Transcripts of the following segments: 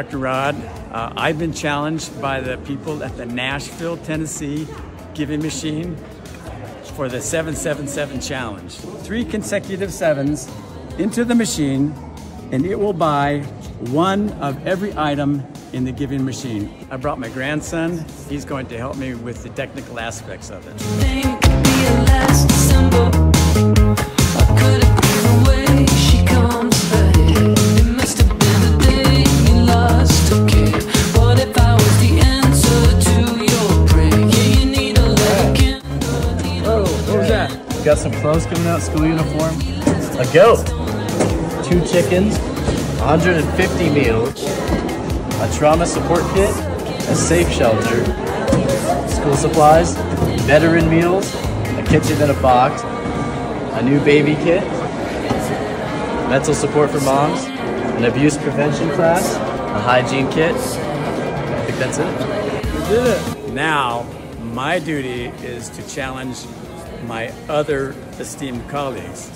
Dr. Rod. Uh, I've been challenged by the people at the Nashville, Tennessee Giving Machine for the 777 challenge. Three consecutive sevens into the machine, and it will buy one of every item in the giving machine. I brought my grandson. He's going to help me with the technical aspects of it. Got some clothes coming out, school uniform, a goat, two chickens, 150 meals, a trauma support kit, a safe shelter, school supplies, veteran meals, a kitchen in a box, a new baby kit, mental support for moms, an abuse prevention class, a hygiene kit. I think that's it. We did it. Now, my duty is to challenge my other esteemed colleagues.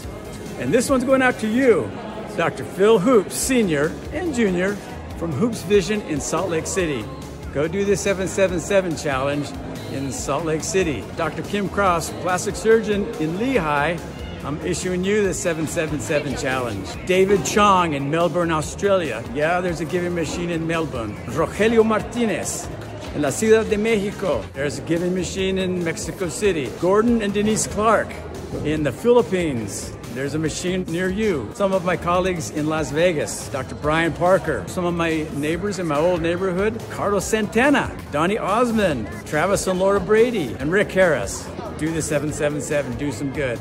And this one's going out to you, Dr. Phil Hoops, Senior and Junior from Hoops Vision in Salt Lake City. Go do the 777 challenge in Salt Lake City. Dr. Kim Cross, plastic surgeon in Lehi, I'm issuing you the 777 challenge. David Chong in Melbourne, Australia. Yeah, there's a giving machine in Melbourne. Rogelio Martinez in La Ciudad de Mexico. There's a giving machine in Mexico City. Gordon and Denise Clark in the Philippines. There's a machine near you. Some of my colleagues in Las Vegas, Dr. Brian Parker. Some of my neighbors in my old neighborhood, Carlos Santana, Donny Osmond, Travis and Laura Brady, and Rick Harris. Do the 777, do some good.